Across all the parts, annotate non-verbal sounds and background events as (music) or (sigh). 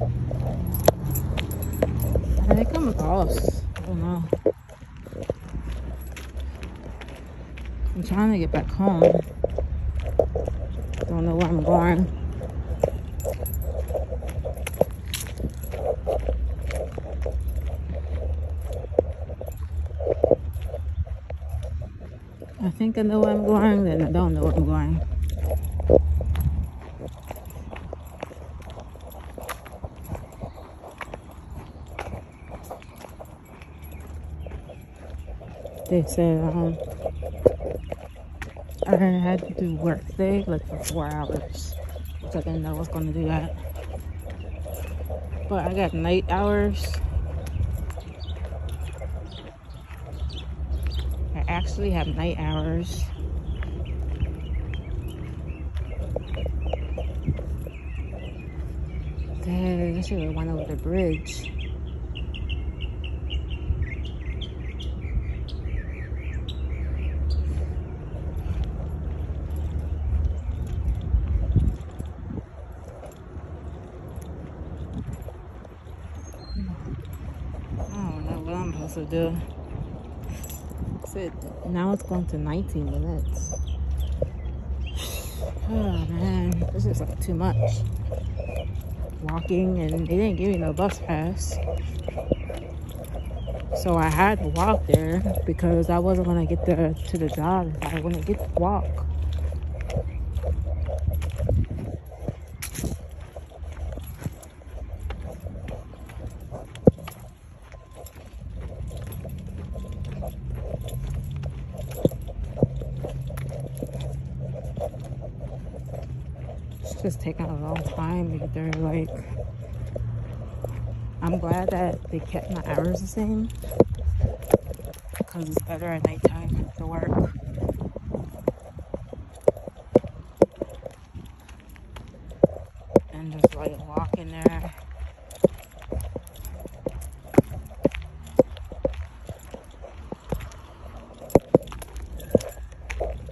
I come across? I don't know. I'm trying to get back home. Don't know where I'm going. I think I know where I'm going, then I don't know where I'm going. They said um, I had to do work today, like for four hours. which I didn't know I was gonna do that. But I got night hours. I actually have night hours. Dang, I should have went over the bridge. To do. now it's going to 19 minutes. (sighs) Oh man, this is like too much. Walking and they didn't give me no bus pass. So I had to walk there because I wasn't gonna get there to the job I wouldn't get to walk. Just taking a long time there. Like, I'm glad that they kept my hours the same because it's better at nighttime to work. And just like walking there.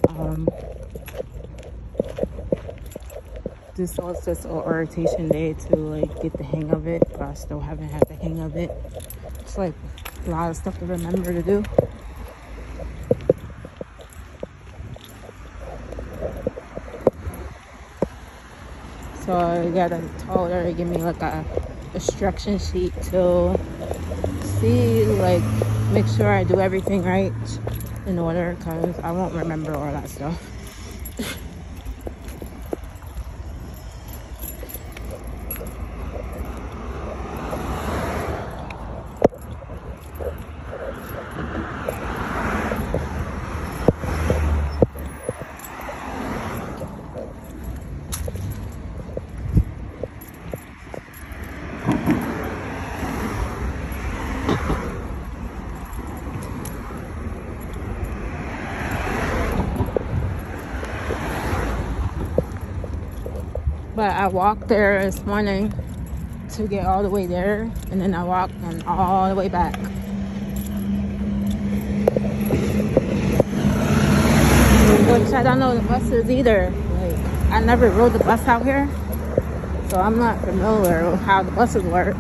Um, this was just an orientation day to like get the hang of it but i still haven't had the hang of it. It's like a lot of stuff to remember to do. So i gotta told to give me like a instruction sheet to see like make sure i do everything right in order because i won't remember all that stuff But I walked there this morning to get all the way there, and then I walked and all the way back. Which I don't know the buses either. Like I never rode the bus out here, so I'm not familiar with how the buses work.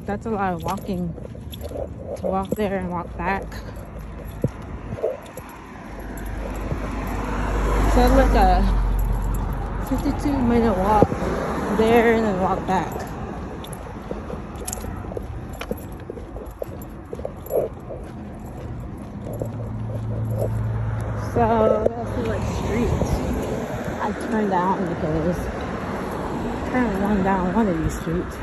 But that's a lot of walking to walk there and walk back. So it's like a 52 minute walk there and then walk back. So that's the like streets I turned down because I turned one down one of these streets.